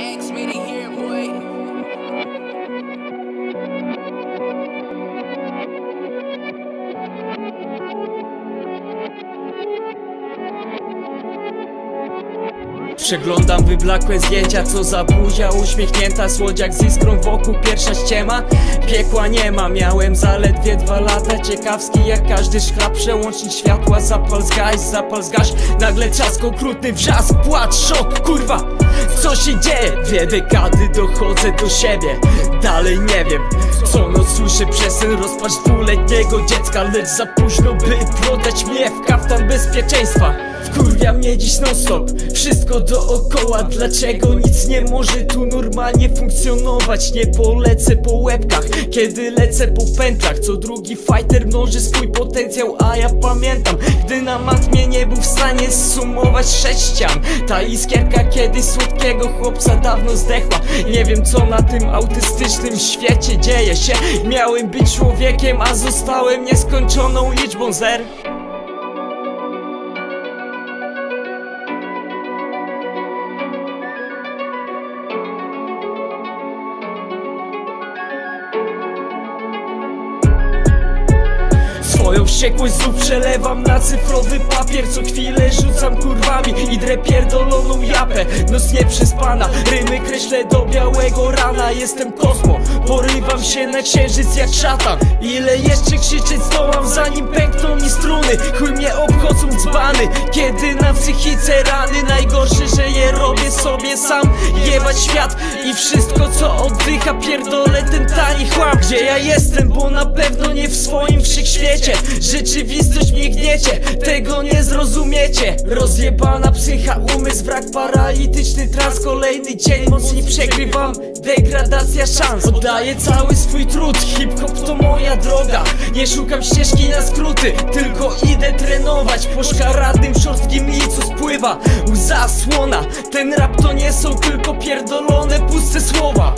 Ask me to Przeglądam wyblakłe zdjęcia, co za buzia Uśmiechnięta słodziak z iskrą wokół Pierwsza ściema, piekła nie ma Miałem zaledwie dwa lata. Ciekawski jak każdy szklap Przełącznik światła, zapal zgaś, zapal zgaś Nagle trzask, okrutny wrzask, płacz, szok, kurwa. Co się dzieje? Dwie dekady dochodzę do siebie Dalej nie wiem. Co noc słyszę przez ten rozpacz dwuletniego dziecka Lecz za późno by plątać mnie w kaftan bezpieczeństwa Wkurwia mnie dziś non stop Wszystko dookoła Dlaczego nic nie może tu normalnie funkcjonować? Nie polecę po łebkach Kiedy lecę po pętlach. Co drugi fighter mnoży swój potencjał A ja pamiętam Gdy na matmie nie był w stanie zsumować sześcian Ta iskierka kiedyś słodkiego chłopca dawno zdechła. Nie wiem co na tym autystycznym świecie dzieje się. Miałem być człowiekiem, a zostałem nieskończoną liczbą zer wściekłość znów przelewam na cyfrowy papier. Co chwilę rzucam kurwami i drę pierdoloną japę Noc nieprzespana, rymy kreślę do białego rana. Jestem kosmo, porywam się na księżyc jak szatan. Ile jeszcze krzyczeć zdołam zanim pękną mi struny? Chuj mnie obchodzą dzbany, kiedy na psychice rany. Najgorsze, że je robię sobie sam Jebać świat i wszystko co oddycha Pierdolę ten tani chłam. Gdzie ja jestem, bo na pewno nie w swoim wszechświecie. Rzeczywistość mnie gniecie, tego nie zrozumiecie. Rozjebana psycha, umysł, brak paralityczny. Trans Kolejny dzień mocniej przegrywam, degradacja szans. Oddaję cały swój trud, hip-hop to moja droga. Nie szukam ścieżki na skróty, tylko idę trenować. Po szkaradnym, szorstkim łza słona. Ten rap to nie są tylko pierdolone puste słowa